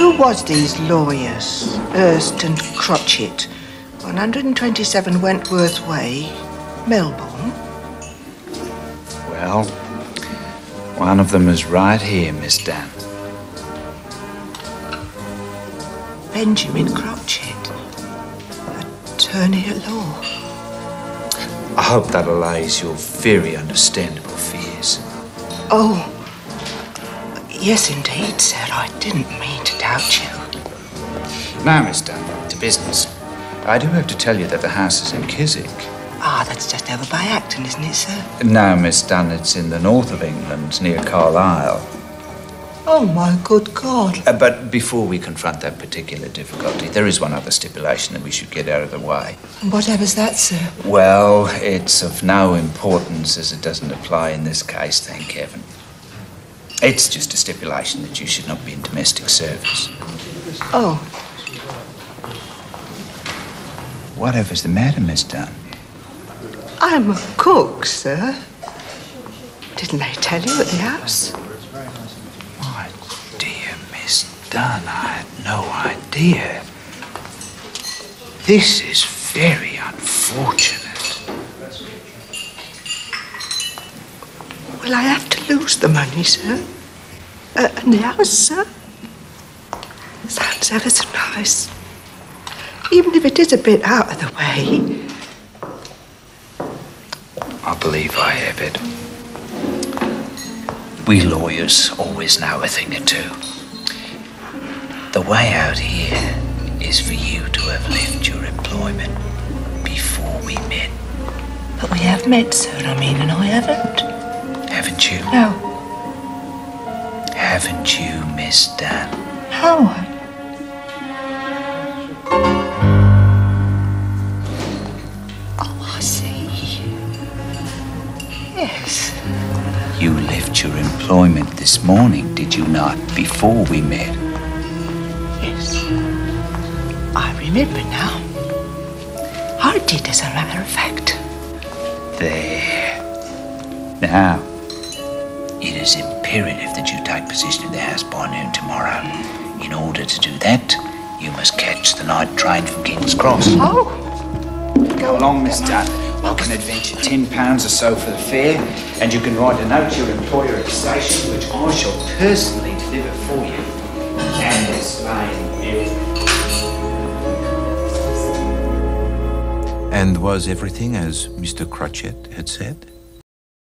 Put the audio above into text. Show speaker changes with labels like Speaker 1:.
Speaker 1: Who was these lawyers? Hurst and Crotchet. 127 Wentworth Way, Melbourne.
Speaker 2: Well, one of them is right here, Miss Dunn.
Speaker 1: Benjamin Crotchet, attorney at law.
Speaker 2: I hope that allays your very understandable fears.
Speaker 1: Oh, yes, indeed, sir. I didn't mean to doubt you.
Speaker 2: Now, Miss Dunn, to business. I do have to tell you that the house is in Chiswick.
Speaker 1: Ah, that's just over by Acton, isn't it, sir?
Speaker 2: No, Miss Dunn, it's in the north of England, near Carlisle.
Speaker 1: Oh, my good God.
Speaker 2: Uh, but before we confront that particular difficulty, there is one other stipulation that we should get out of the way.
Speaker 1: Whatever's that, sir?
Speaker 2: Well, it's of no importance as it doesn't apply in this case, thank heaven. It's just a stipulation that you should not be in domestic service.
Speaker 1: Oh,
Speaker 2: Whatever's the matter, Miss Dunn?
Speaker 1: I'm a cook, sir. Didn't they tell you at the house?
Speaker 2: My dear Miss Dunn, I had no idea. This is very unfortunate.
Speaker 1: Will I have to lose the money, sir? Uh, and the house, sir? Sounds ever so nice. Even if it is a bit out of the way.
Speaker 2: I believe I have it. We lawyers always know a thing or two. The way out here is for you to have left your employment before we met,
Speaker 1: But we have met, sir, I mean, and I haven't.
Speaker 2: Haven't you, Miss Dunn?
Speaker 1: Howard. Oh, I see. Yes.
Speaker 2: You left your employment this morning, did you not, before we met?
Speaker 1: Yes. I remember now. I did, as a matter of fact.
Speaker 2: There. Now, it is imperative that you take possession of the house by noon tomorrow. In order to do that, you must catch the night train from King's Cross.
Speaker 1: Oh,
Speaker 2: Go along, Miss Dunn. I can adventure ten pounds or so for the fare, and you can write a note to your employer at the station, which I shall personally deliver for you and explain everything.
Speaker 3: And was everything as Mr. Crotchet had said?